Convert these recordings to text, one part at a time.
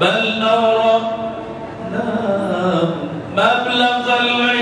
بل نرى مبلغ العلم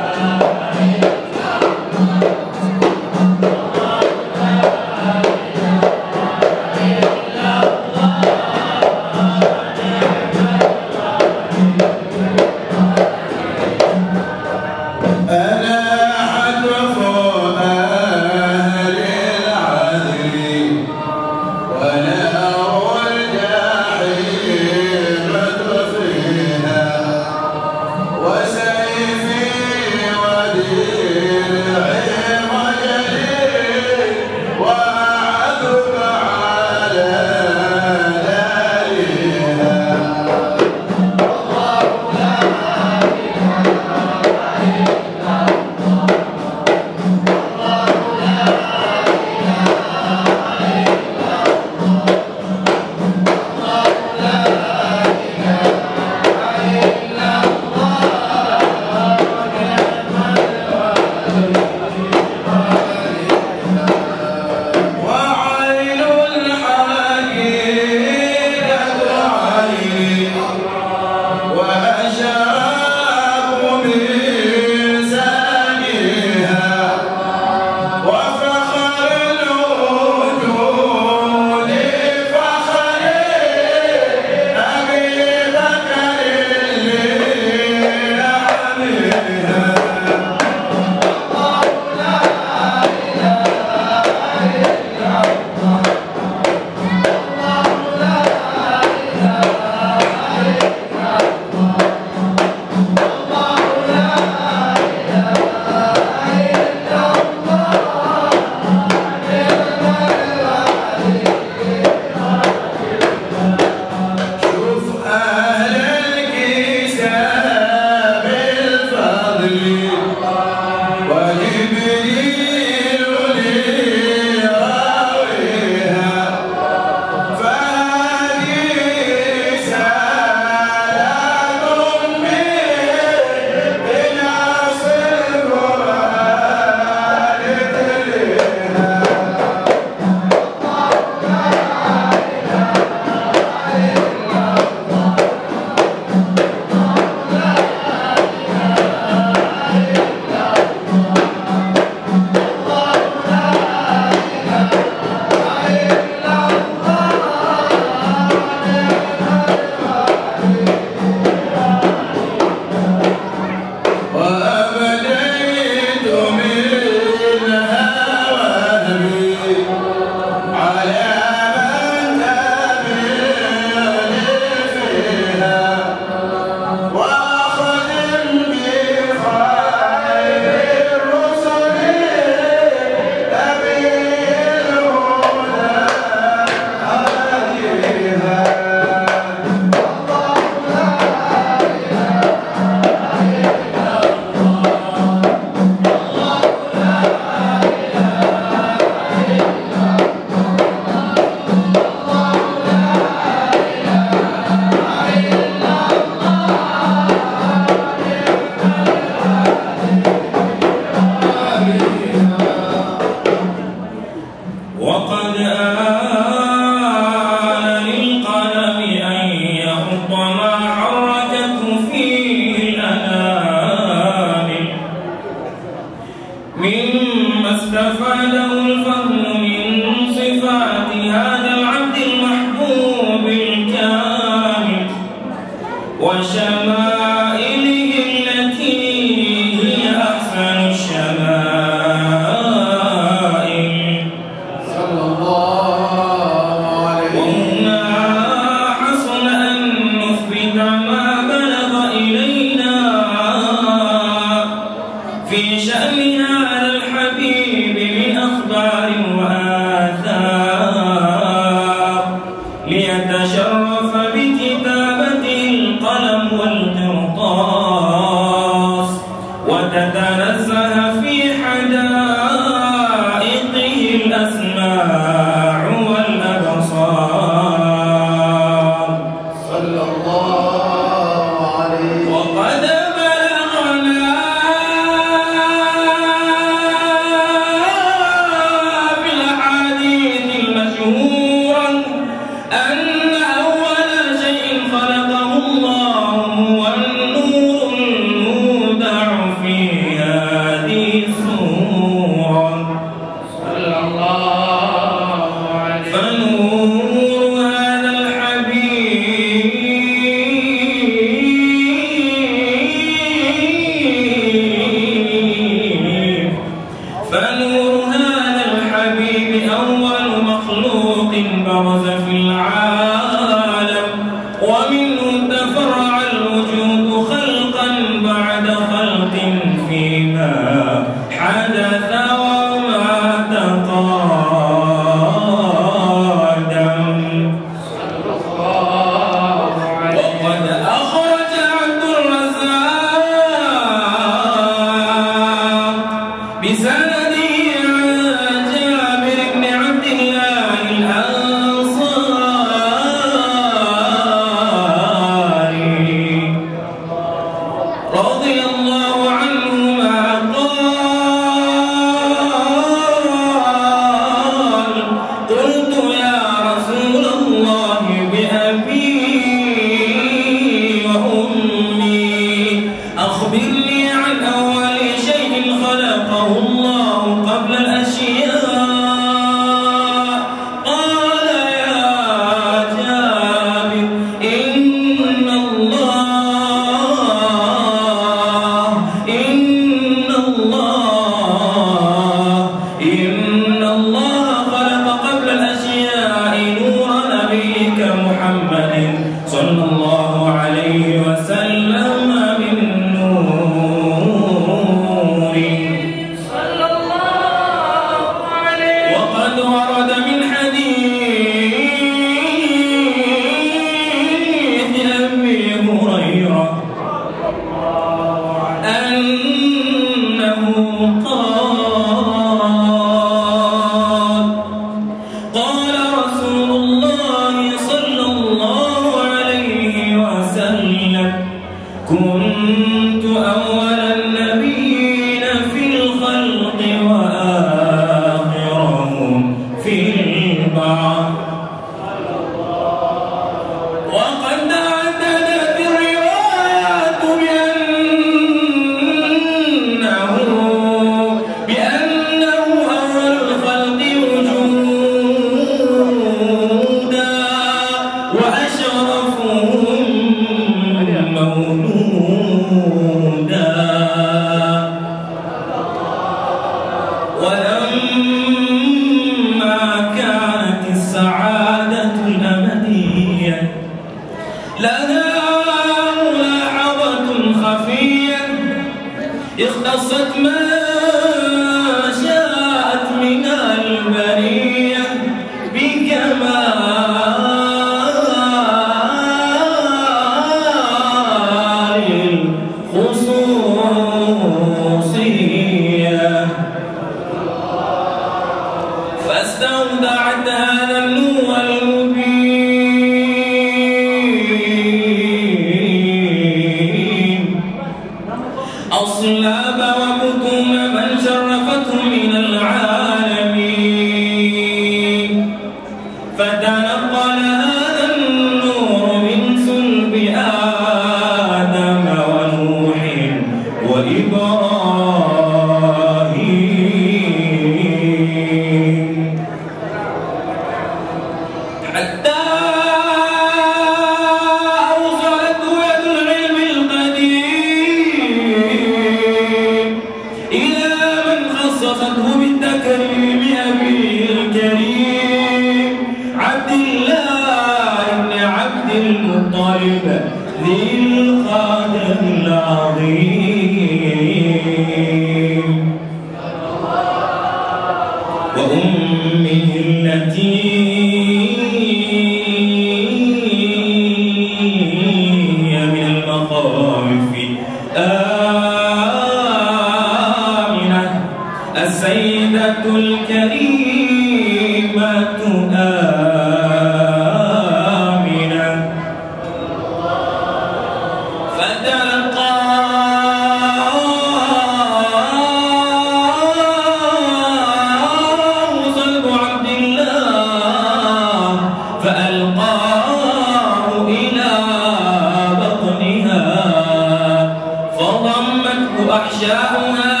فضمته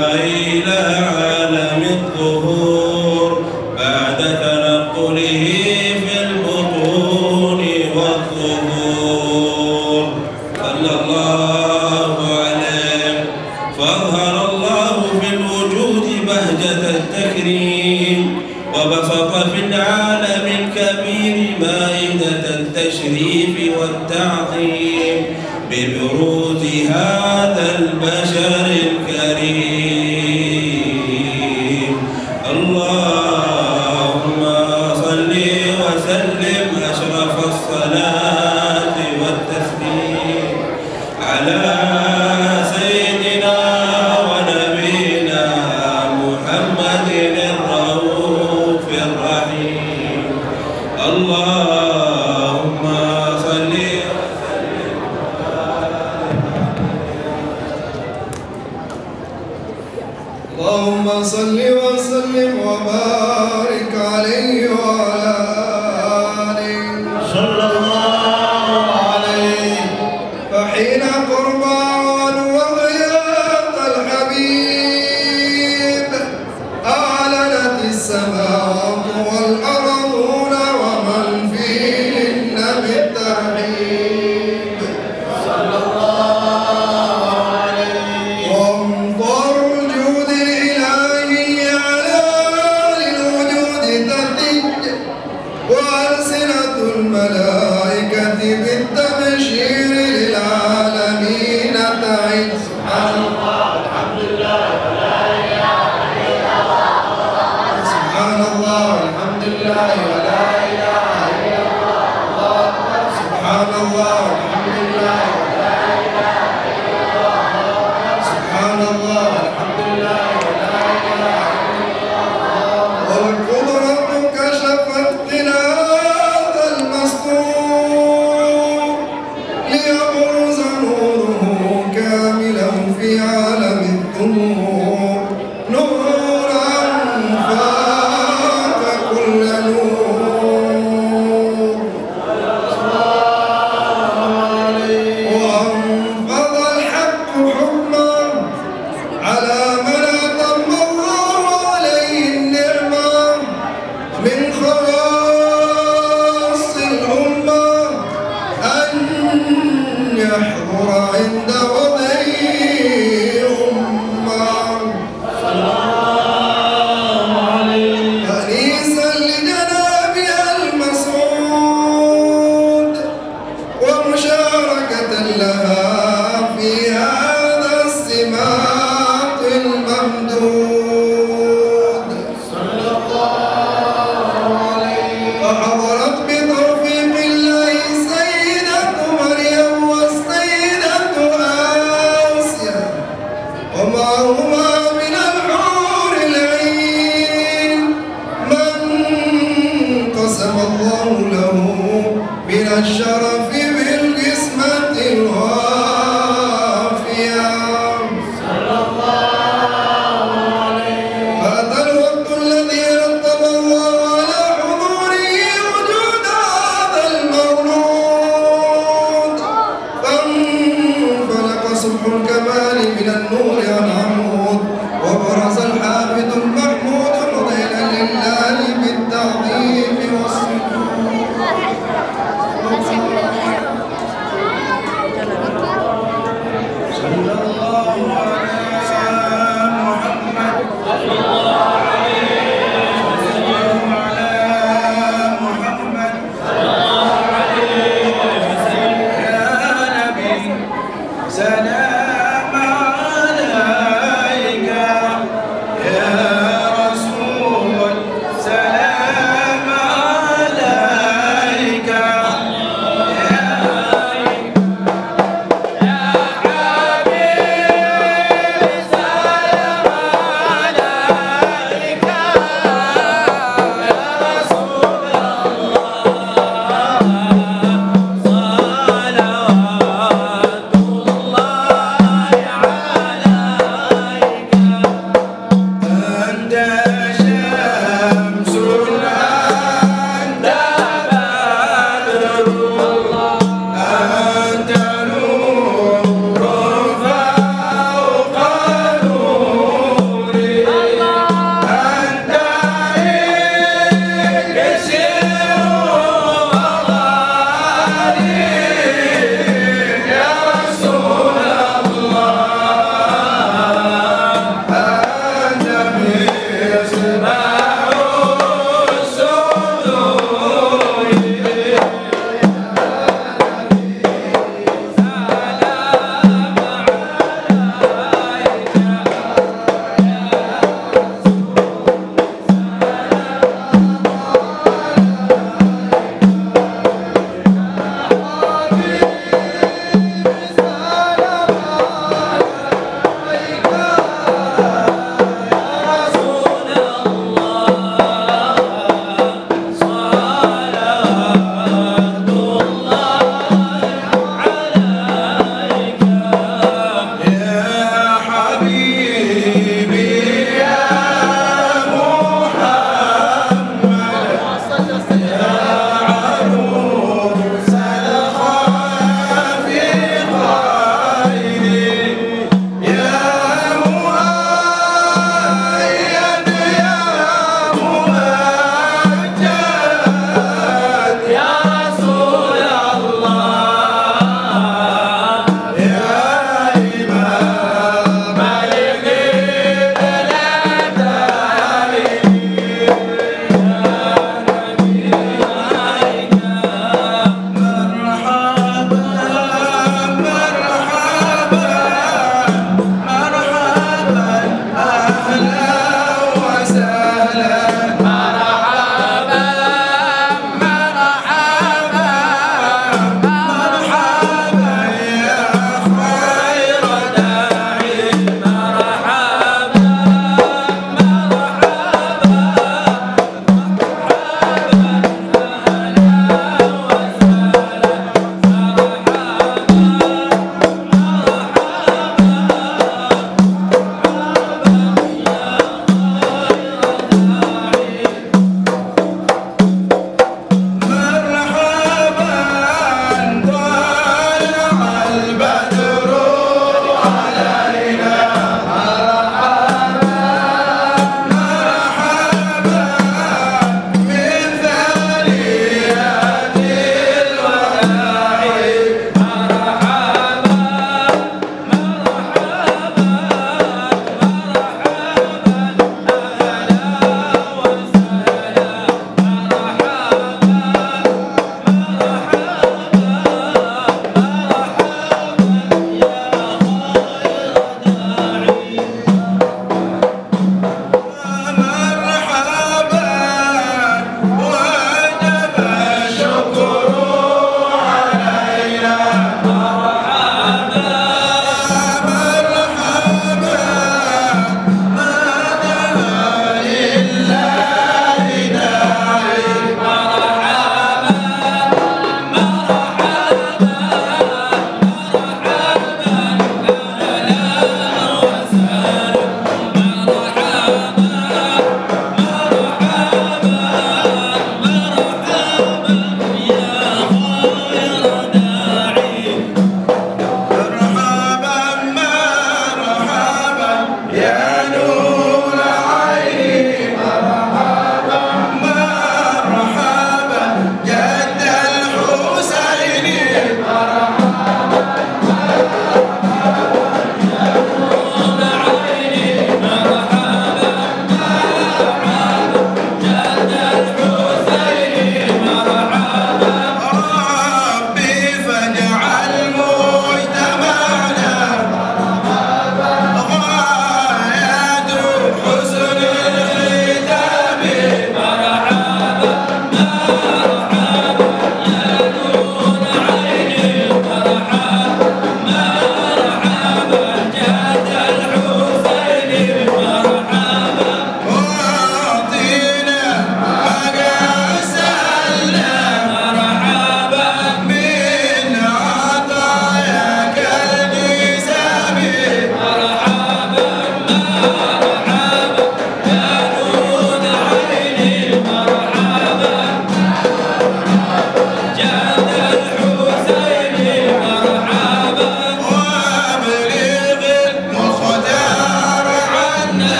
Pai.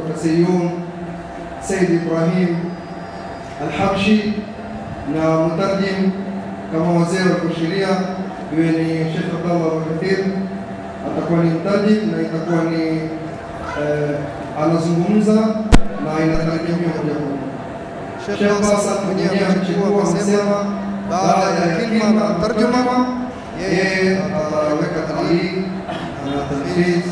Kutoka Seyun Said Ibrahim Al-Habshi na mutarjim kama wazee walivyoashiria, iwe ni Sheikh Abdallah Al-Kathir atakuwa ni mtarjim na itakuwa ni eh, anazungumza na inatarajimiwa moja kwa moja. Sheikh Hassan mwenyewe amechukua amesema baada ya kilima tarjuma yeye ataweka tahlil na talhiz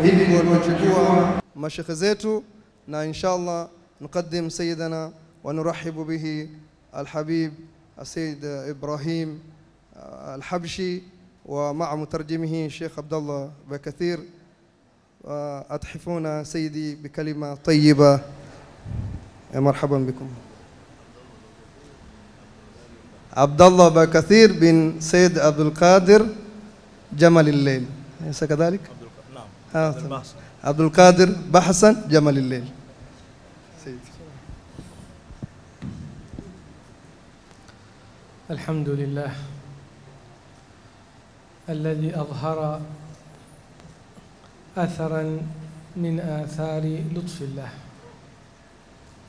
Ndivyo tunachukua mashekhe zetu na inshallah نقدم سيدنا ونرحب به الحبيب السيد إبراهيم الحبشي ومع مترجمه الشيخ عبد الله بكثير. أتحفون سيدي بكلمة طيبة. مرحبا بكم. عبد الله بكثير بن سيد عبد القادر جمل الليل. أليس كذلك؟ عبد القادر بحسن جمال الليل. الحمد لله الذي أظهر أثرا من آثار لطف الله.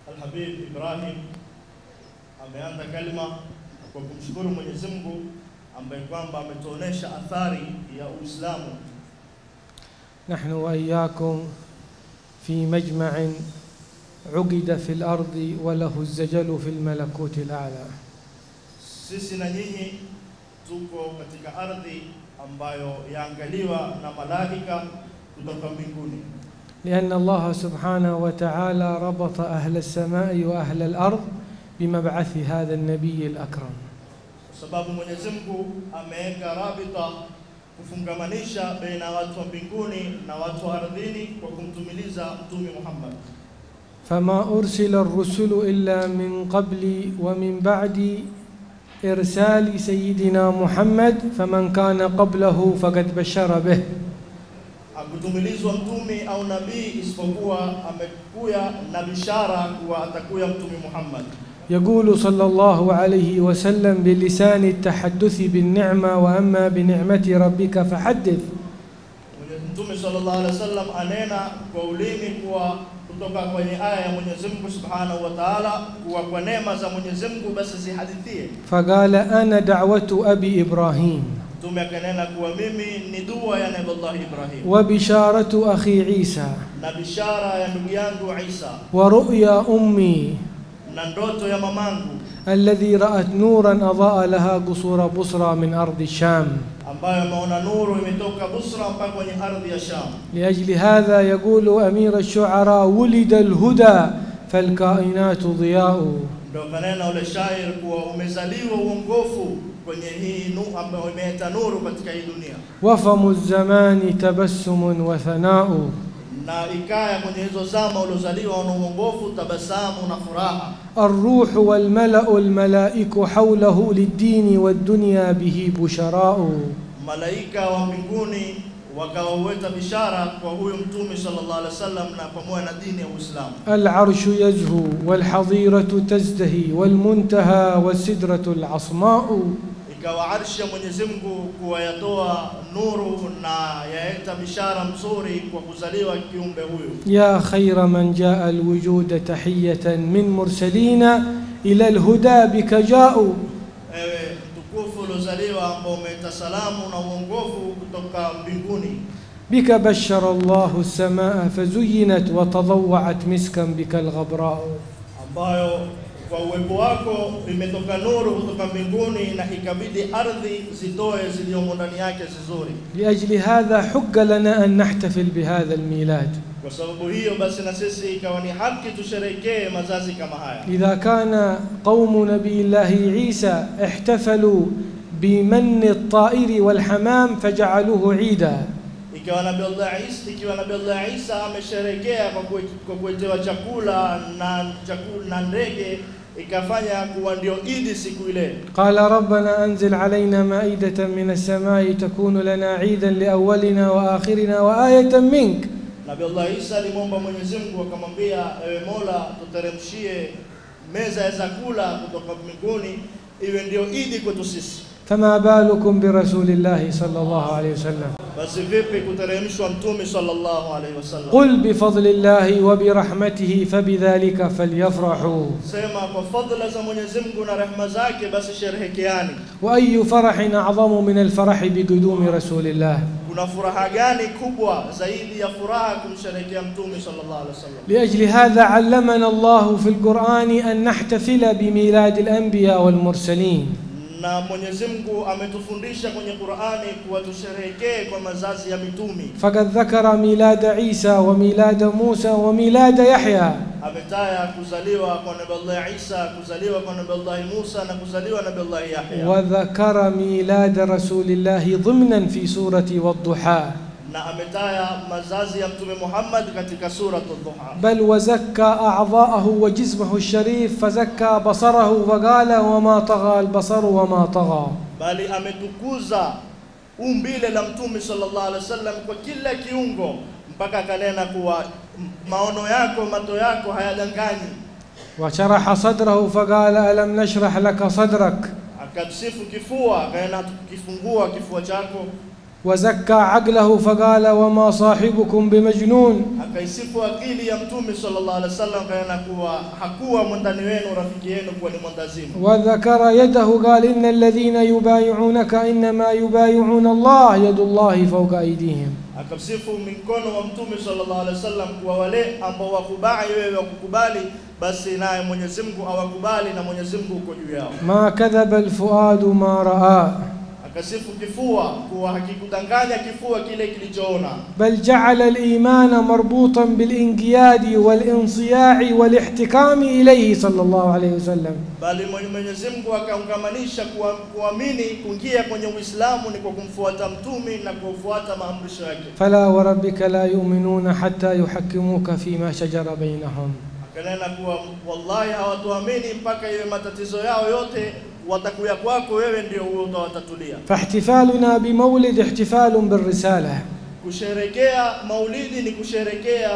الحبيب إبراهيم أمياد كلمة أقول بمشكور من يزمه أم بيقوان بامتونيش أثاري يا أسلامه. نحن وإياكم في مجمع عقد في الأرض وله الزجل في الملكوت الأعلى. Sisi na nyinyi tuko katika ardhi ambayo yaangaliwa na malaika kutoka mbinguni, لأن الله سبحانه وتعالى ربط أهل السماء وأهل الأرض بمبعث هذا النبي الأكرم. Sababu Mwenyezi Mungu ameweka rabita kufungamanisha baina ya watu wa mbinguni na watu wa ardhini kwa kumtumiliza Mtume Muhammad. فما أرسل الرسل إلا من قبل ومن بعد إرسال سيدنا محمد فمن كان قبله فقد بشر به Hakutumilizwa mtume au nabii isipokuwa amekuya na bishara kuwa atakuya Mtume Muhammad. يقول صلى الله عليه وسلم بلسان التحدث بالنعمة وأما بنعمة ربك فحدث Mtume sallallahu alaihi wasallam anena kwa ulimi kuwa kutoka kwenye aya ya Mwenyezi Mungu Subhanahu wa Ta'ala kuwa kwa neema za Mwenyezi Mungu basi zihadithie. فقال أنا دعوة أبي إبراهيم Mtume akanena kuwa mimi ni dua ya Nabii Ibrahim وبشارة أخي عيسى na bishara ya ndugu yangu Isa ورؤيا أمي الذي رأت نورا أضاء لها قصور بصرى من أرض الشام. لأجل هذا يقول أمير الشعراء ولد الهدى فالكائنات ضياء. وفم الزمان تبسم وثناء. الروح والملأ الملائك حوله للدين والدنيا به بشراء ملائكة ومنقوني وكاويت بشارة وهو يمتوم صلى الله عليه وسلم نفهمه ندين وإسلام العرش يزهو والحظيرة تزدهي والمنتهى والسدرة العصماء Ikawa arshi ya Mwenyezi Mungu kuwayatoa nuru na yaeta bishara mzuri kwa kuzaliwa kiumbe huyu. يا خير من جاء الوجود تحية من مرسلين إلى الهدى بك جاءوا Ewe mtukufu uliozaliwa ambao umeleta salamu na uongofu kutoka mbinguni. بك بشر الله السماء فزينت وتضوعت مسكا بك الغبراء ambayo kwa uwepo wako imetoka nuru kutoka mbinguni na ikabidi ardhi zitoe ziliyomo ndani yake zizuri. لأجل هذا حق لنا أن نحتفل بهذا الميلاد Kwa sababu hiyo basi na sisi ikawa ni haki tusherekee mazazi kama haya. كان قوم نبي الله عيسى احتفلوا بمن الطائر والحمام فجعلوه عيدا ikiwa Nabii Allah Isa ikiwa Nabii Allah Isa amesherekea kwa kuletewa chakula na chakula na ndege ikafanya kuwa ndio idi siku ile. Qala rabbana anzil alaina maidatan min as-samai takunu lana idan liawwalina wa akhirina wa ayatan mink. Nabii Allah Isa alimwomba Mwenyezi Mungu akamwambia ewe Mola tuteremshie meza ya chakula kutoka mbinguni iwe ndio idi kwetu sisi. فما بالكم برسول الله صلى الله عليه وسلم. قل بفضل الله وبرحمته فبذلك فليفرحوا. وأي فرح أعظم من الفرح بقدوم رسول الله لأجل هذا علمنا الله في القرآن أن نحتفل بميلاد الأنبياء والمرسلين Na Mwenyezi Mungu ametufundisha kwenye Qur'ani kuwa tusherehekee kwa mazazi ya mitumi. فقد ذكر ميلاد عيسى وميلاد موسى وميلاد يحيى Ametaya kuzaliwa kwa Nabii Allah Isa, kuzaliwa kwa Nabii Allah Musa na kuzaliwa Nabii Allah Yahya. وذكر ميلاد رسول الله ضمنا في سورة والضحى Na ametaya mazazi ya Mtume Muhammad katika suratul Duha. بل وزكى أعضاءه وجسمه الشريف فزكى بصره فقال وما طغى البصر وما طغى bali ametukuza umbile la Mtume sallallahu alaihi wasallam kwa kila kiungo mpaka akanena kuwa maono yako mato yako hayadanganyi. وشرح صدره فقال ألم نشرح لك صدرك Akamsifu kifua, akaenda tukifungua kifua chako. وزكى عقله فقال وما صاحبكم بمجنون Akaisifu akili ya Mtume sallallahu alaihi wasallam, akaenda kuwa hakuwa mwandani wenu rafiki yenu kuwa ni. وذكر يده قال إن الذين يبايعونك إنما يبايعون الله يد الله فوق أيديهم Akamsifu mikono wa Mtume sallallahu alaihi wasallam kuwa wale ambao wakubai wewe wakukubali, basi naye Mwenyezi Mungu awakubali na Mwenyezi Mungu uko juu yao. ما كذب الفؤاد ما رأى Akasifu kifua kuwa hakikudanganya kifua kile kilichoona, بل جعل الإيمان مربوطا بالانقياد والانصياع والاحتكام إليه صلى الله عليه وسلم bali Mwenye- Mwenyezi Mungu akaungamanisha kuwa- kuamini kuingia kwenye Uislamu ni kwa kumfuata mtume na kufuata maamrisho yake. فلا وربك لا يؤمنون حتى يحكموك فيما شجر بينهم Akanena kuwa wallahi hawatuamini mpaka iwe matatizo yao yote watakuya kwako wewe, ndio huo utawatatulia. فاحتفالنا بمولد احتفال بالرسالة Kusherekea maulidi ni kusherekea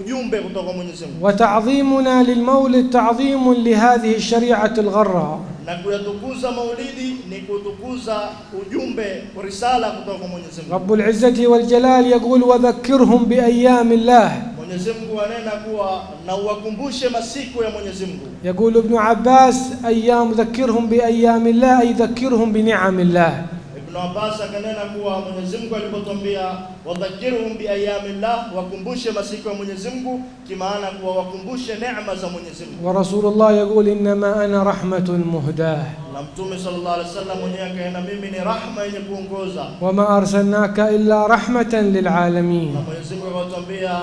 ujumbe kutoka Mwenyezi Mungu, وتعظيمنا للمولد تعظيم لهذه الشريعة الغراء na kuyatukuza maulidi ni kutukuza ujumbe, risala kutoka Mwenyezi Mungu. رب العزة والجلال يقول وذكرهم بأيام الله Mwenyezi Mungu anena kuwa na uwakumbushe masiku ya Mwenyezi Mungu. يقول ابن عباس أيام ذكرهم بأيام الله أي ذكرهم بنعم الله Ibn Abbas akanena kuwa Mwenyezi Mungu alipotwambia wadhakirhum biayamillah, wakumbushe masiku ya Mwenyezi Mungu, kimaana kuwa wakumbushe neema za Mwenyezi Mungu. ورسول الله يقول إنما أنا رحمة مهداة Na Mtume sallallahu alaihi wasallam mwenyewe akaenda, mimi ni rahma yenye kuongoza. وما أرسلناك إلا رحمة للعالمين Na Mwenyezi Mungu akatwambia,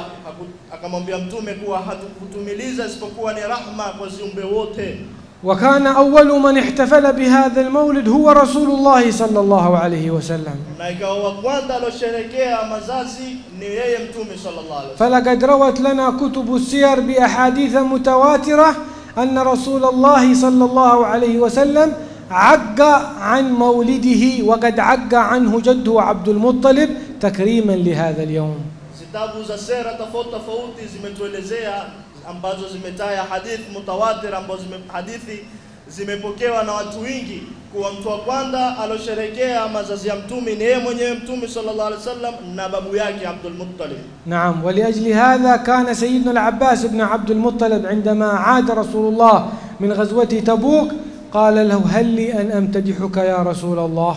akamwambia Mtume kuwa hatukutumiliza isipokuwa ni rahma kwa viumbe wote. وكان أول من احتفل بهذا المولد هو رسول الله صلى الله عليه وسلم. فلقد روت لنا كتب السير بأحاديث متواترة أن رسول الله صلى الله عليه وسلم عق عن مولده وقد عق عنه جده عبد المطلب تكريما لهذا اليوم Ambazo zimetaya hadithi mutawatir ambazo zime, hadithi zimepokewa na watu wengi kuwa mtu wa kwanza alosherekea mazazi ya mtume ni yeye mwenyewe mtume sallallahu alaihi wasallam na babu yake Abdul Muttalib. نعم ولأجل هذا كان سيدنا العباس بن عبد المطلب عندما عاد رسول الله من غزوة تبوك قال له هل لي أن أمتدحك يا رسول الله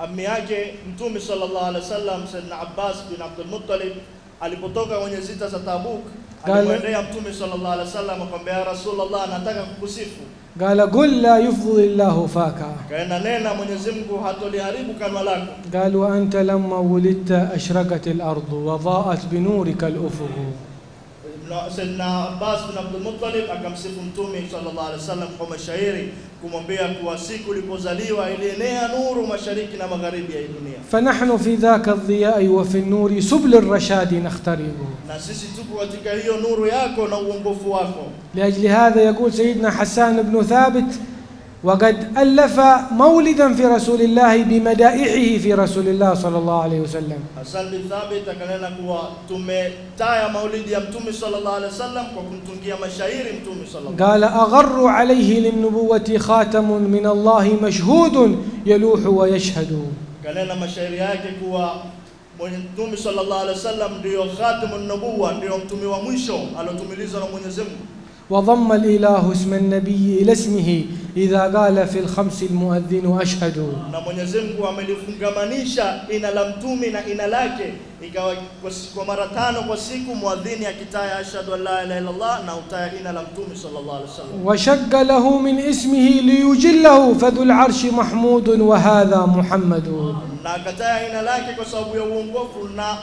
Ammi yake mtume sallallahu alaihi wasallam Sayyidina Abbas bin Abdul Muttalib alipotoka kwenye zita za Tabuk alimwendea mtume sallallahu alaihi wasallam akamwambia ya Rasulullah nataka kukusifu قال قل لا يفضل الله فاك قال وأنت لما ولدت أشرقت الأرض وضاءت بنورك الأفق Ibn na Sayyidina Abbas bin Abdul Muttalib akamsifu Mtume sallallahu alaihi wasallam kwa mashairi kumwambia kuwa siku ulipozaliwa ilienea nuru mashariki na magharibi ya dunia, فنحن في ذاك الضياء وفي النور سبل الرشاد نخترق na sisi tupo katika hiyo nuru yako na uongofu wako. لأجل هذا يقول سيدنا حسان بن ثابت وقد ألف مولدا في رسول الله بمدائحه في رسول الله صلى الله عليه وسلم. قال أغر عليه للنبوة خاتم من الله مشهود يلوح ويشهد. صلى الله عليه وسلم خاتم النبوة وضم الإله اسم النبي إلى اسمه إذا قال في الخمس المؤذن أشهد Na Mwenyezi Mungu amelifungamanisha ina la mtume na ina lake, ikawa kwa, mara tano kwa siku muadhini akitaya ashhadu an la ilaha illallah na utaya ina la mtume sallallahu alaihi wasallam. وشق له من اسمه ليجله فذو العرش محمود وهذا محمد na akataya ina lake kwa sababu ya uongofu na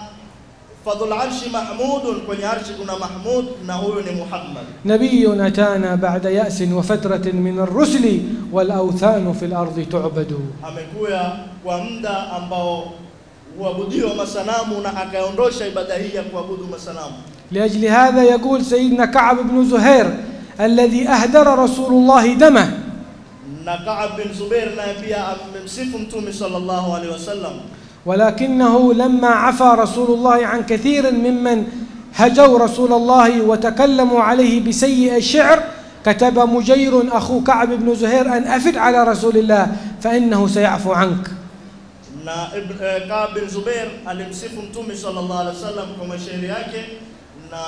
فذو العرش محمود كل عرش كنا محمود نقول محمد. نبي أتانا بعد يأس وفترة من الرسل والأوثان في الأرض تعبد. أمكويا وامدا أمبو وابديو مسنام ونحك يندوش إبادهية وابدو مسنام لأجل هذا يقول سيدنا كعب بن زهير الذي أهدر رسول الله دمه. نكعب بن زبير نبيا من تومي صلى الله عليه وسلم ولكنه لما عفى رسول الله عن كثير ممن هجوا رسول الله وتكلموا عليه بسيء الشعر كتب مجير أخو كعب بن زهير أن أفد على رسول الله فإنه سيعفو عنك. na Ibn- eh, Kaab bin Zubair alimsifu Mtume sallallahu alaihi wasallam kwa mashairi yake na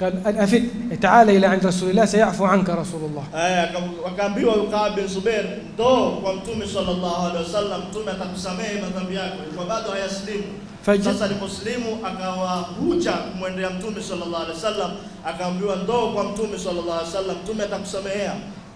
قال أن الافت تعال إلى عند رسول الله سيعفو عنك رسول الله. آية، وكان بيو القاب بن زبير دو وأنتم صلى الله عليه وسلم تم تقسمه ما ذنبك فبعد هي سليم فجاء المسلم اكوا حجه مندي أنتم صلى الله عليه وسلم اكامبيو دو وأنتم صلى الله عليه وسلم تم تقسمه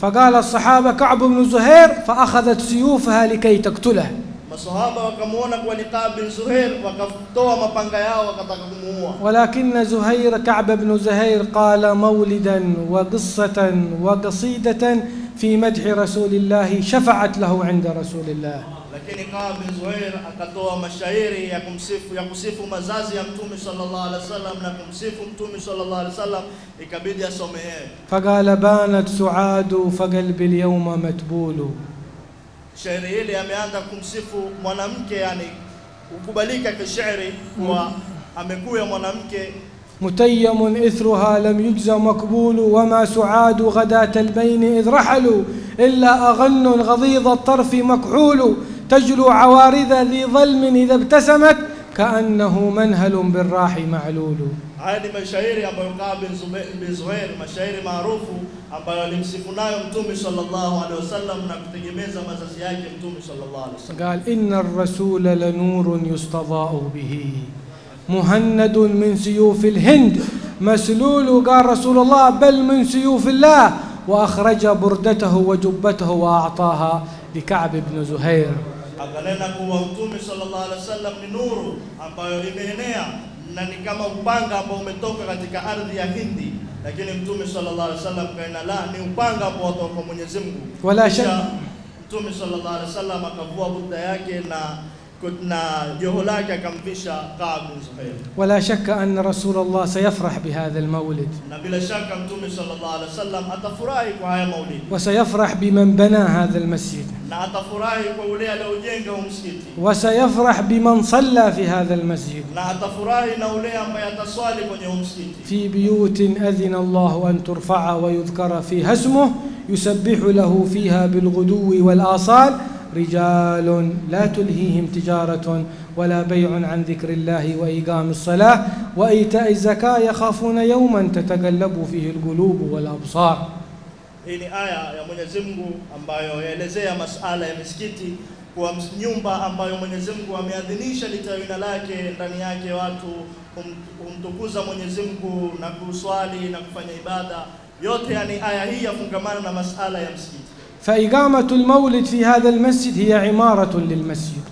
فقال الصحابة كعب بن زهير فأخذت سيوفها لكي تقتله Masahaba wakamwona kuwa ni Kaab bin Zuhair, wakatoa mapanga yao wakataka kumuua. ولكن زهير كعب بن زهير قال مولدا وقصة وقصيدة في مدح رسول الله شفعت له عند رسول الله Lakini Kaab bin Zuhair akatoa mashairi ya kumsifu ya kusifu mazazi ya Mtume sallallahu alaihi wasallam na kumsifu Mtume sallallahu alaihi wasallam, ikabidi asomehewe. فقال بانت سعاد فقلبي اليوم متبول Shairi hili ameanza kumsifu mwanamke, yani ukubalika kishairi kuwa amekuya mwanamke متيم إثرها لم يجز مقبول وما سعاد غداة البين إذ رحلوا إلا أغن غضيض الطرف مكحول تجلو عوارذ ذي ظلم إذا ابتسمت كأنه منهل بالراح معلول. هذه المشاهير أبو القاب بن زهير مشاهير معروف أبو المسفنا يمتوم صلى الله عليه وسلم نبتغي ميزة مزازيات يمتوم صلى الله عليه وسلم قال إن الرسول لنور يستضاء به مهند من سيوف الهند مسلول قال رسول الله بل من سيوف الله وأخرج بردته وجبته وأعطاها لكعب بن زهير Akanena kuwa Mtume sallallahu alaihi wasallam ni nuru ambayo imeenea na ni kama upanga ambao umetoka katika ardhi ya Hindi, lakini Mtume sallallahu alaihi wasallam kaena la ni upanga ambao watoka kwa Mwenyezi Mungu. Wala shaka shak- Mtume sallallahu alaihi wasallam akavua burda yake na ولا شك أن رسول الله سيفرح بهذا المولد. وسيفرح بمن بنى هذا المسجد. وسيفرح بمن صلى في هذا المسجد. في بيوت أذن الله أن ترفع ويذكر فيها اسمه يسبح له فيها بالغدو والآصال. رجال لا تلهيهم تجارة ولا بيع عن ذكر الله وإقام الصلاة وإيتاء الزكاة يخافون يوما تتقلب فيه القلوب والأبصار Hii ni aya ya Mwenyezi Mungu ambayo yaelezea masala ya misikiti kuwa nyumba ambayo Mwenyezi Mungu ameadhinisha litawina lake ndani yake watu hum- humtukuza Mwenyezi Mungu na kuswali na kufanya ibada yote, yani aya hii yafungamana na masala ya msikiti. فإقامة المولد في هذا المسجد هي عمارة للمسجد.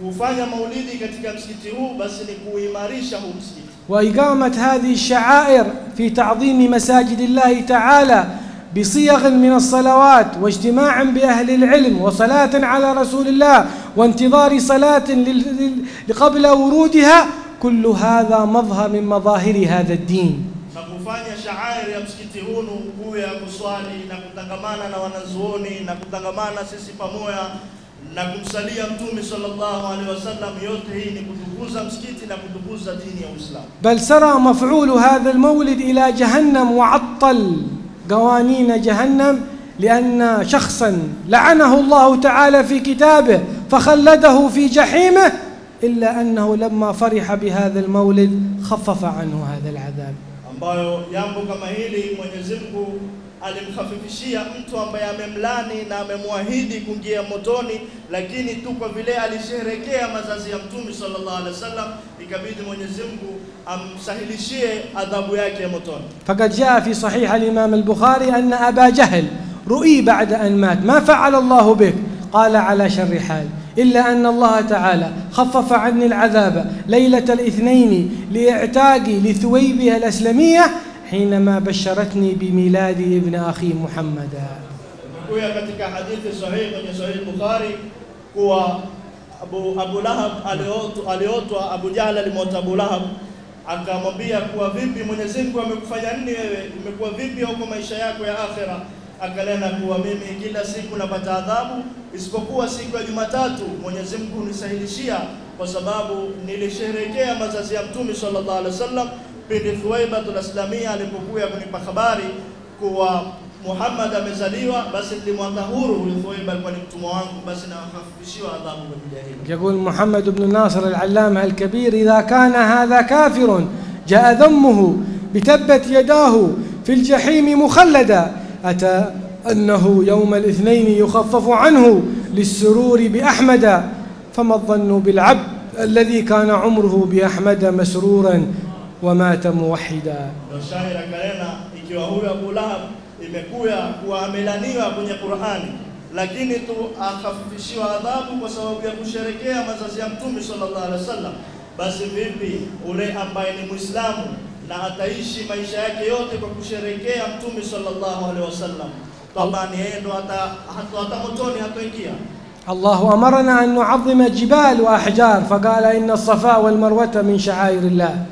Kufanya maulidi katika msikiti huu basi ni kuimarisha huu msikiti, وإقامة هذه الشعائر في تعظيم مساجد الله تعالى بصيغ من الصلوات واجتماع بأهل العلم وصلاة على رسول الله وانتظار صلاة قبل ورودها كل هذا مظهر من مظاهر هذا الدين. Na kufanya shaairi ya msikiti hunu kuya kuswali na kutangamana na wanazuoni na kutangamana sisi pamoja na kumsalia Mtume sallallahu alaihi wasallam. Yote hii ni kutukuza msikiti na kutukuza dini ya Uislamu. بل سرى مفعول هذا المولد إلى جهنم وعطل قوانين جهنم لأن شخصا لعنه الله تعالى في كتابه فخلده في جحيمه إلا أنه لما فرح بهذا المولد خفف عنه هذا العذاب ambayo jambo kama hili Mwenyezi Mungu alimkhafifishia mtu ambaye amemlani na amemwahidi kuingia motoni, lakini tu kwa vile alisherehekea mazazi ya Mtume sallallahu alaihi wasallam, ikabidi Mwenyezi Mungu amsahilishie adhabu yake ya motoni. فقد جاء في صحيح الإمام البخاري أن أبا جهل رؤي بعد أن مات ما فعل الله بك قال على شر حال إلا أن الله تعالى خفف عني العذاب ليلة الاثنين لإعتاقي لثويبها الأسلمية حينما بشرتني بميلاد ابن أخي محمد. ويا كتك حديث صحيح من صحيح البخاري هو أبو أبو لهب أليوت أليوت أبو جهل لموت أبو لهب akamwambia kuwa vipi mwenyezi mungu amekufanya nini wewe? Imekuwa vipi huko maisha yako ya akhera akanena kuwa mimi kila siku napata adhabu isipokuwa siku ya Jumatatu Mwenyezi Mungu hunisahilishia kwa sababu nilisherehekea mazazi ya Mtume sallallahu alaihi wasallam pindi Thuwaibatul Islamia alipokuja kunipa habari kuwa Muhammad amezaliwa, basi nilimwaka huru huyu Thuwaiba alikuwa ni mtumwa wangu, basi na akafifishiwa adhabu kwa ajili ya hilo. يقول محمد بن ناصر العلامة الكبير إذا كان هذا كافر جاء ذمه بتبت يداه في الجحيم مخلدا أتى أنه يوم الاثنين يخفف عنه للسرور بأحمد فما الظن بالعبد الذي كان عمره بأحمد مسرورا ومات موحدا ikiwa huyu Abu Lahab imekuya kuwa amelaniwa kwenye Qur'ani, lakini tu akafifishiwa adhabu kwa sababu ya kusherekea mazazi ya Mtume sallallahu alaihi wasallam, basi vipi ule ambaye ni Muislamu na ataishi maisha yake yote kwa kusherekea Mtume sallallahu alaihi wasallam, الله أمرنا أن نعظم جبال وأحجار فقال إن الصفاء والمروة من شعائر الله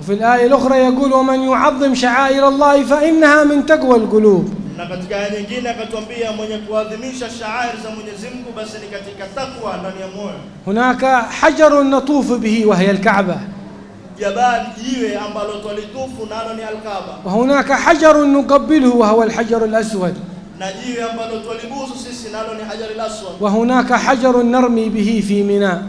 وفي الآية الأخرى يقول ومن يعظم شعائر الله فإنها من تقوى القلوب هناك حجر نطوف به وهي الكعبة وهناك حجر نقبله وهو الحجر الأسود. وهناك حجر نرمي به في ميناء.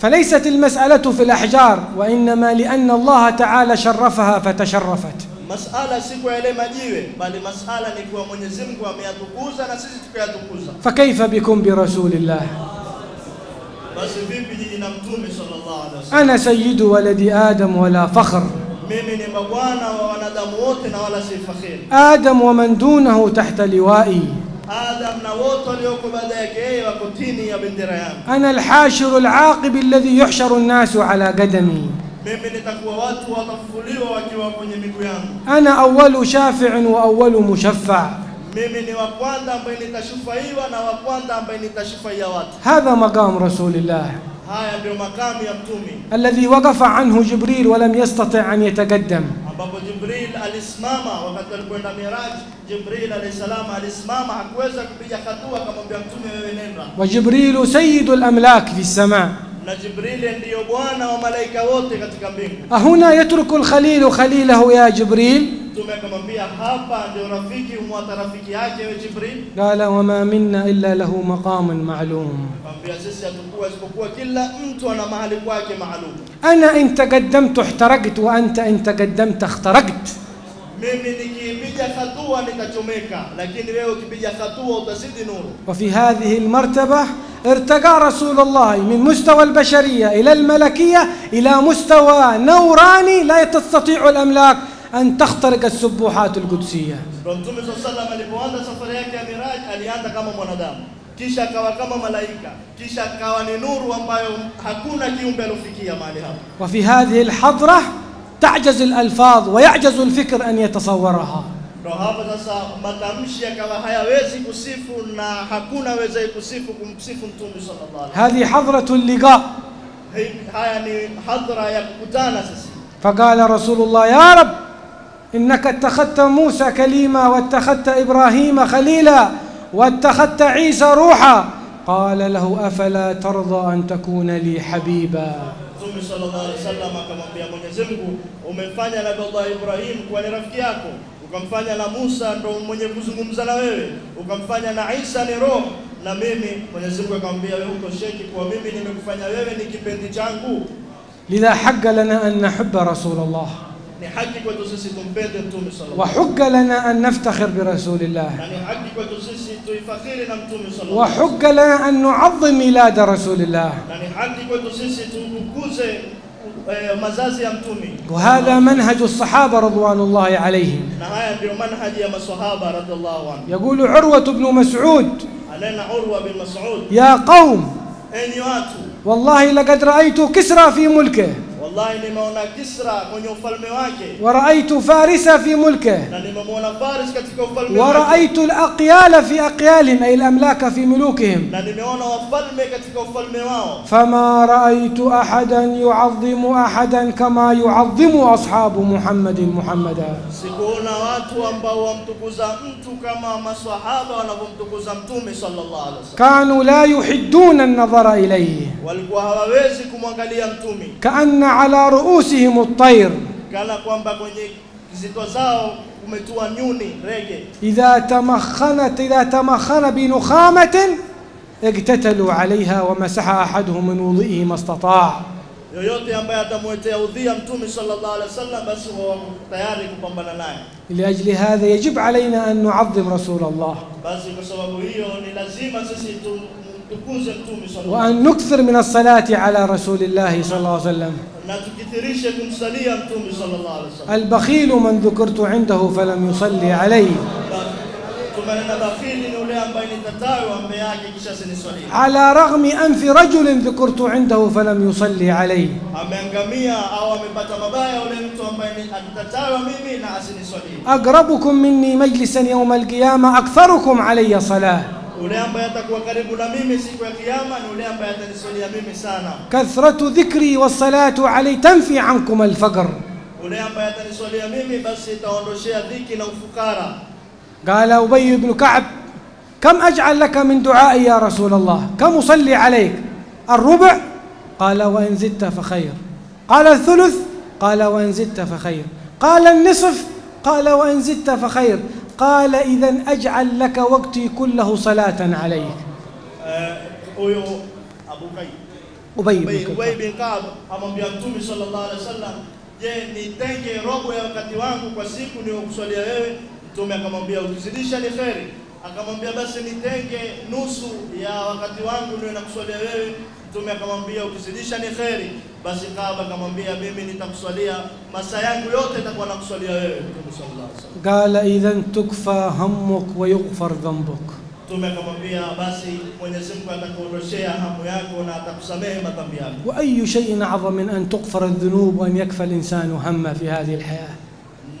فليست المسألة في الأحجار وإنما لأن الله تعالى شرفها فتشرفت. فكيف بكم برسول الله؟ أنا سيد ولد آدم ولا فخر آدم ومن دونه تحت لوائي أنا الحاشر العاقب الذي يحشر الناس على قدمي أنا أول شافع وأول مشفع Mimi ni wa kwanza ambaye nitashufaiwa na wa kwanza ambaye nitashufaia watu. هذا مقام رسول الله Haya ndio makamu ya mtumi الذي وقف عنه جبريل ولم يستطع أن يتقدم ambapo Jibril alisimama wakati alikwenda Miraj. Jibril alayhi salam alisimama, hakuweza kupiga hatua, akamwambia mtume, wewe nenda. وجبريل سيد الأملاك في السماء na أهنا يترك الخليل خليله يا جبريل قال وما منا إلا له مقام معلوم أنا إن تقدمت احترقت وأنت إن تقدمت اخترقت ميمي nikipiga hatua nitachomeka, lakini wewe ukipiga hatua utazidi nuru. وفي هذه المرتبة ارتقى رسول الله من مستوى البشرية إلى الملكية إلى مستوى نوراني لا تستطيع الأملاك أن تخترق السبوحات القدسية Mtume swalla sallam alipoanza safari yake ya Miraj alianza kama mwanadamu, kisha akawa kama malaika, kisha akawa ni nuru ambayo hakuna kiumbe alofikia mahali hapo. وفي هذه الحضرة تعجز الألفاظ ويعجز الفكر أن يتصورها Ndio hapo sasa matamshi yakawa hayawezi kusifu na hakuna awezaye kusifu kumsifu Mtume sallallahu alaihi هذه حضرة اللقاء wasallam. Haya ni hadhara ya kukutana sisi. فقال رسول الله يا رب إنك اتخذت موسى كليما واتخذت إبراهيم خليلا واتخذت عيسى روحا قال له أفلا ترضى أن تكون لي حبيبا Mtume sallallahu alaihi wasallam akamwambia Mwenyezi Mungu, umemfanya Nabii Allah Ibrahim kuwa ni rafiki yako, ukamfanya na Musa ndo mwenye kuzungumza na wewe, ukamfanya na Isa ni roho, na mimi Mwenyezi Mungu akamwambia wewe utosheki kuwa mimi nimekufanya wewe ni kipenzi changu. حق لنا أن نحب رسول الله Ni haki kwetu sisi tumpende Mtume sallallahu alaihi وحق لنا أن نفتخر برسول الله wasallam, na ni haki kwetu sisi tuifakhiri na Mtume sallallahu alaihi wasallam, وحق لنا أن نعظم ميلاد رسول الله na ni haki kwetu sisi tukuze eh, وهذا منهج الصحابة رضوان الله عليهم. يقول عروة بن مسعود يا قوم والله لقد رأيت كسرى في ملكه. ورأيت فارس في ملكه ورأيت الأقيال في أقيالهم أي الأملاك في ملوكهم فما رأيت أحدا يعظم أحدا كما يعظم أصحاب محمد محمدا كانوا لا يحدون النظر إليه كأن على رؤوسهم الطير إذا تمخنت إذا تمخن بنخامة اقتتلوا عليها ومسح أحدهم من وضئه ما استطاع لأجل هذا يجب علينا أن نعظم رسول الله وأن نكثر من الصلاة على رسول الله صلى الله عليه وسلم. البخيل من ذكرت عنده فلم يصلي عليه. على رغم أنف رجل ذكرت عنده فلم يصلي عليه. أقربكم مني مجلسا يوم القيامة أكثركم علي صلاة. Yule ambaye atakuwa karibu na mimi siku ya kiyama ni yule ambaye ataniswalia mimi sana. كثرة ذكري والصلاة علي تنفي عنكم الفقر. Yule ambaye ataniswalia mimi basi itaondoshea dhiki na ufukara. قال أبي بن كعب كم أجعل لك من دعائي يا رسول الله؟ كم أصلي عليك؟ الربع قال وإن زدت فخير. قال الثلث قال وإن زدت فخير. قال النصف قال وإن زدت فخير. قال إذا أجعل لك وقتي كله صلاة عليك. أبي أبي بن كعب. أمامي أبتمي صلى الله عليه وسلم جي نتنجي ربو يا وقتي وانكو كسيكو نيو كسولي يا أمامي لخيري أمامي أبتزيديش يا يا وقتي وانكو نيو كسولي Mtume akamwambia ukizidisha ni kheri. Basi Ka'b akamwambia mimi nitakuswalia masaa yangu yote itakuwa nakuswalia wewe. Mtume sallallahu alaihi wasallam. قال إذا تكفى همك ويغفر ذنبك Mtume akamwambia basi Mwenyezi Mungu atakuondoshea hamu yako na atakusamehe madhambi yako. وأي شيء أعظم من أن تغفر الذنوب وأن يكفى الإنسان همه في هذه الحياة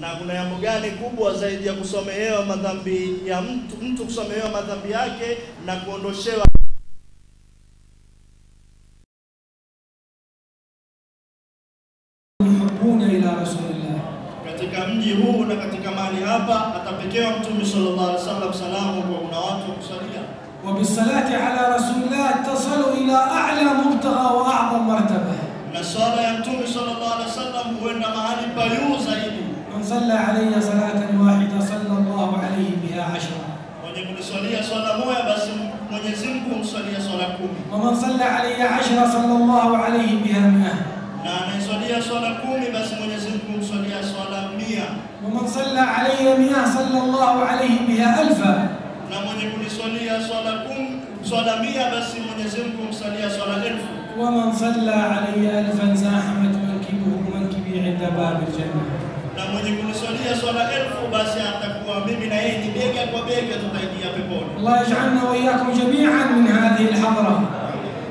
na kuna jambo gani kubwa zaidi ya kusamehewa madhambi ya mtu mtu kusamehewa madhambi yake na kuondoshewa katika mji huu na katika mahali hapa atapekewa mtume sallallahu alaihi wasallam salamu kwa kuna watu wa kusalia وبالصلاة على رسول الله تصل إلى أعلى مبتغى وأعظم مرتبة ya Mtume sallallahu alaihi wasallam huenda mahali pa juu zaidi. من صلى علي صلاة واحدة صلى الله عليه بها عشرة ومن صلى علي عشرة صلى الله عليه بها مئة na anayeswalia swala kumi, basi Mwenyezi Mungu humswalia swala ومن صلى علي بها صلى الله عليه بها ألفا ومن يصلي صلاكم صلى مئة بس من يزمكم صلى صلى ألف ومن صلى علي ألفا زاحمت منكبه منكبي عند باب الجنة. الله يجعلنا وإياكم جميعا من هذه الحضرة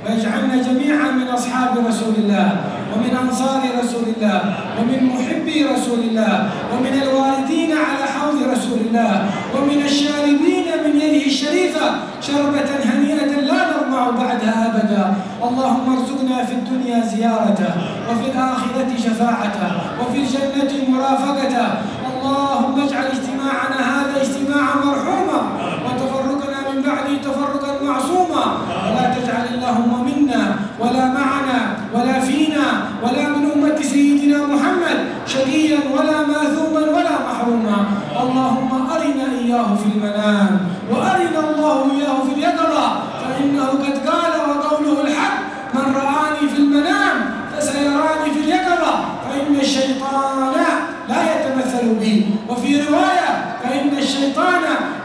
ويجعلنا جميعا من أصحاب رسول الله ومن أنصار رسول الله ومن محبي رسول الله ومن الواردين على حوض رسول الله ومن الشاربين من يده الشريفة شربة هنيئة لا نطمع بعدها أبدا. اللهم ارزقنا في الدنيا زيارته وفي الآخرة شفاعته وفي الجنة مرافقته اللهم اجعل اجتماعنا هذا اجتماعا مرحوما وتفرقنا من بعده تفرقا معصوما. ولا تجعل اللهم ولا معنا ولا فينا ولا من أمة سيدنا محمد شقيا ولا ماثوما ولا محروما. اللهم أرنا إياه في المنام وأرنا الله إياه في اليقظة. فإنه قد قال وقوله الحق من رآني في المنام فسيراني في اليقظة. فإن الشيطان لا يتمثل بي. وفي رواية فإن الشيطان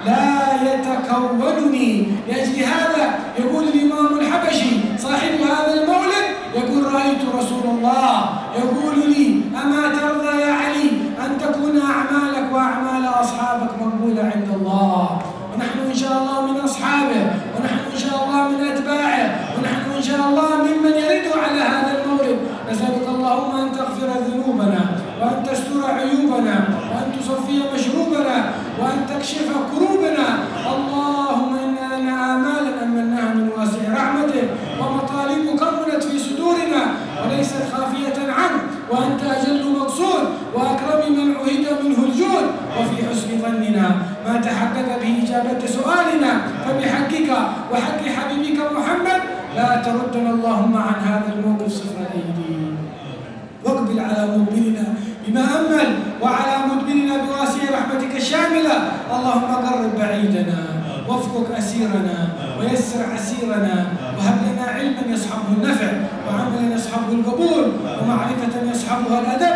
لا يتكونني لأجل هذا يقول الإمام الحبشي صاحب هذا المولد يقول رأيت رسول الله يقول لي أما ترضى يا علي أن تكون أعمالك وأعمال أصحابك مقبولة عند الله ونحن إن شاء الله من أصحابه ونحن إن شاء الله من أتباعه ونحن إن شاء الله ممن يرد على هذا المولد نسألك اللهم أن تغفر ذنوبنا وأن تستر عيوبنا وأن تصفي مشروبنا وأن تكشف كروبنا اللهم إنا لنا آمالا أمناها من واسع رحمته ومطالب كملت في صدورنا وليست خافية عنه وأنت أجل مقصود وأكرم من عهد منه الجود. وفي حسن ظننا ما تحقق به إجابة سؤالنا فبحقك وحق حبيبك محمد لا تردنا اللهم عن هذا الموقف صفر الأيدي واقبل على مقبلنا عسيرنا وهب لنا علما يصحبه النفع وعملا يصحبه القبول ومعرفة يصحبها الأدب.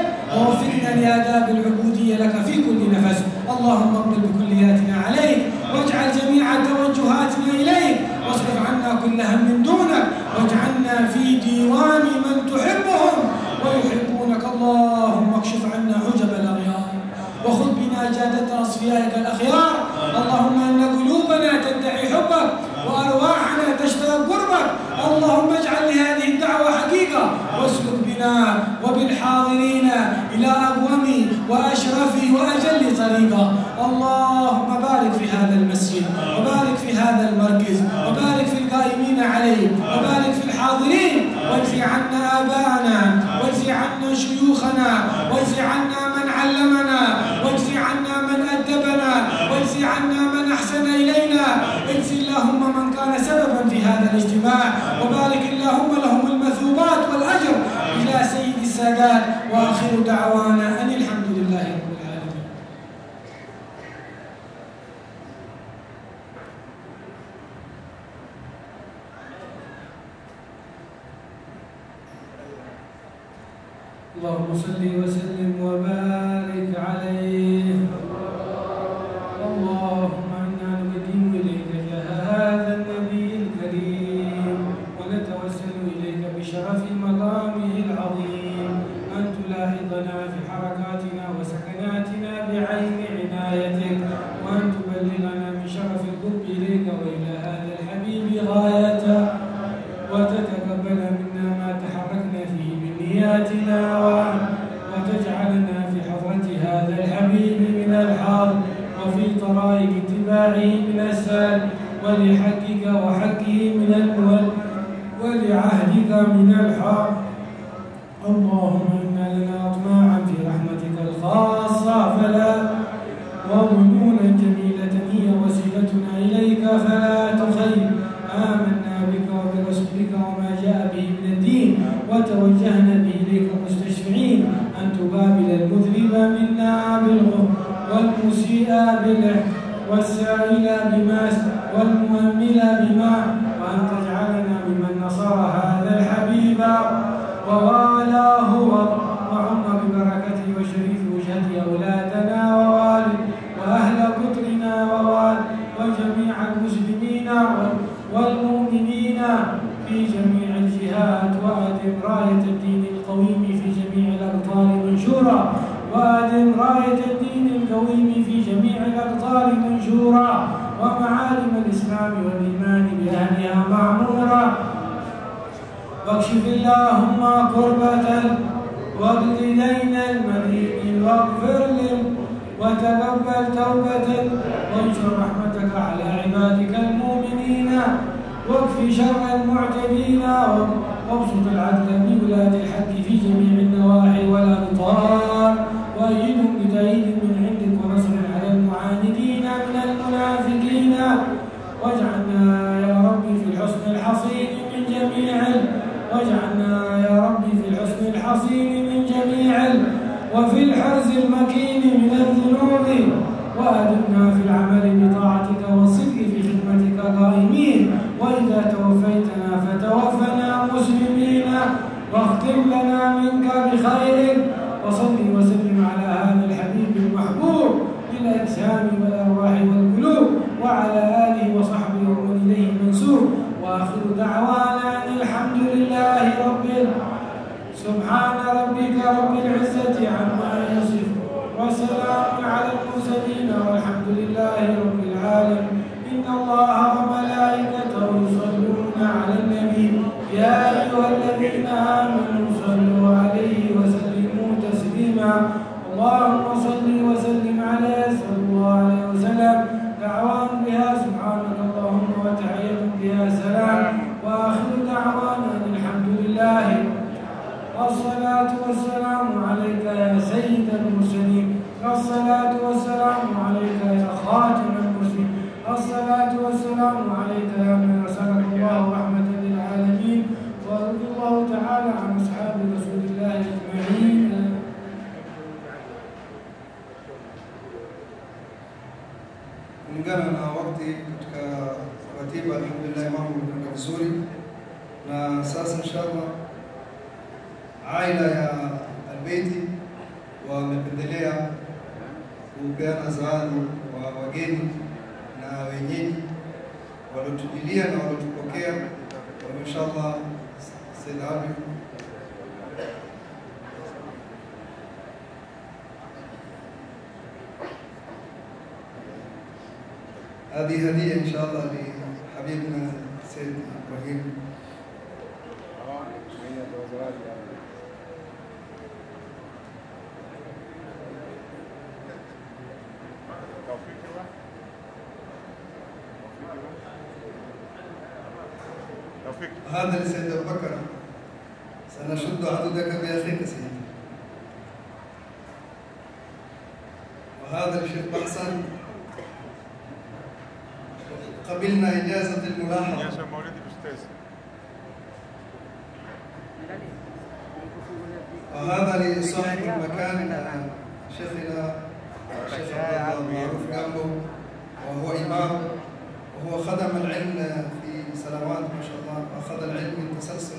واكشف اللهم كربة دين المريض واغفر لهم وتقبل توبة وانشر رحمتك على عبادك المؤمنين واكف شر المعتدين وابسط العدل بولاة الحق في جميع النواحي والأمطار وأيدهم بتأييد من عندك ونصر على المعاندين من المنافقين واجعلنا وأدمنا في العمل يا أيها الذين آمنوا صلوا عليه وسلموا تسليما. اللهم صل وسلم عليه صلى الله عليه وسلم. دعوان بها سبحانك اللهم وتحية بها سلام وآخر دعوانا الحمد لله. الصلاة والسلام عليك يا سيد المرسلين. الصلاة والسلام عليك يا خاتم المرسلين. الصلاة والسلام عليك يا من أرسلك الله رحمة للعالمين ورضي الله تعالى عن أصحاب رسول الله أجمعين kulingana na wakati katika ratiba, alhamdulillah, mambo معذورين أنا ساس إن شاء الله. عائلة يا البيتي ومبدليها وبيان ازعاد ووجيني. نا وينيني ولتجيليا ولتبوكيا وإن شاء الله سيدعوني هذه هدية إن شاء الله لحبيبنا سيدنا إبراهيم هذا لسيد أبو بكر. سنشد عضدك بأخيك سيدي. وهذا للشيخ محسن قبلنا إجازة الملاحظة يا مولد الأستاذ وهذا لصاحب المكان شيخنا الشيخ عبد الله معروف جنبه وهو إمام وهو خدم العلم في سنوات ما شاء الله أخذ العلم من تسلسل